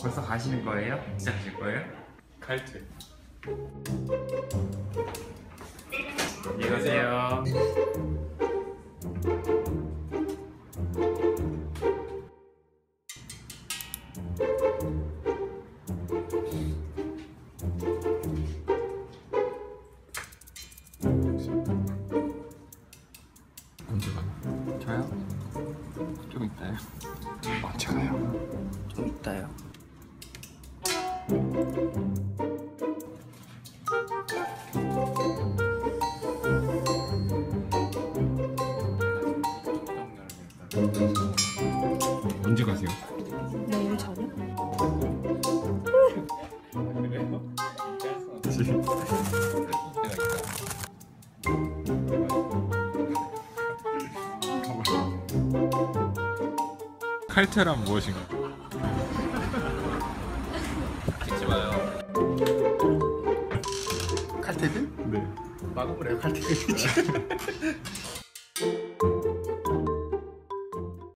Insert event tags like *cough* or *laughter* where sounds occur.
벌써 가시는 거예요? 진짜 가실 거예요? 칼퇴. 안녕히 가세요. 언제 가요? 저요? 좀 이따요. 언제 가요? 좀 이따요. 언제 가세요? 내일 저녁? 칼퇴란 무엇인가? 찍지 마요. 칼퇴근? 네. 막아버려요 칼퇴근 *laughs*